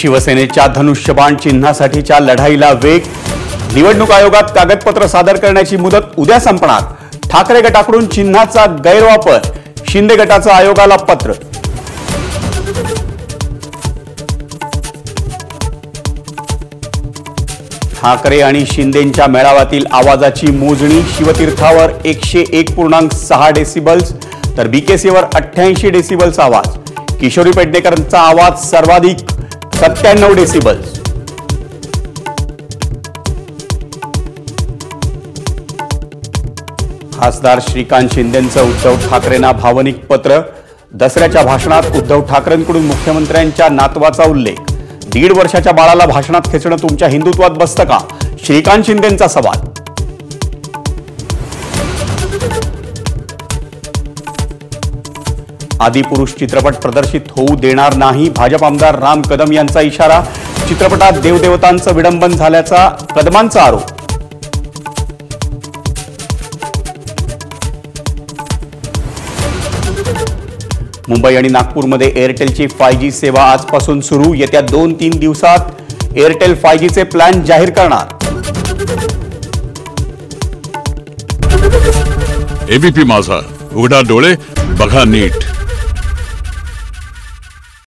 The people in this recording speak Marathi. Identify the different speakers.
Speaker 1: शिवसेनेच्या धनुष्यबाण चिन्हासाठीच्या लढाईला वेग. निवडणूक आयोगात कागदपत्र सादर करण्याची मुदत उद्या संपणार. ठाकरे गटाकडून चिन्हाचा गैरवापर. शिंदे गटाचं आयोगाला पत्र. ठाकरे आणि शिंदेच्या मेळाव्यातील आवाजाची मोजणी शिवतीर्थावर एकशे एक पूर्णांक सहा डेसिबल्स तर बीकेसीवर अठ्ठ्याऐंशी डेसिबल्स आवाज. किशोरी पेडणेकरांचा आवाज सर्वाधिक सत्त्याण्णव डेसिबल्स खासदार श्रीकांत शिंदेंचं उद्धव ठाकरेंना भावनिक पत्र. दसऱ्याच्या भाषणात उद्धव ठाकरेंकडून मुख्यमंत्र्यांच्या नातवाचा उल्लेख. दीड वर्षाच्या बाळाला भाषणात खेचणं तुमच्या हिंदुत्वात बसतं का? श्रीकांत शिंदेंचा सवाल. आदिपुरुष चित्रपट प्रदर्शित होऊ देणार नाही. भाजप आमदार राम कदम यांचा इशारा चित्रपटात देवदेवतांचं विडंबन झाल्याचा कदमांचा आरोप. मुंबई आणि नागपूरमध्ये एअरटेलची फाय जी सेवा आजपासून सुरू. येत्या दोन तीन दिवसात एअरटेल फाय जीचे प्लॅन जाहीर करणार.
Speaker 2: एबीपी माझा. उघडा डोळे बघा नीट.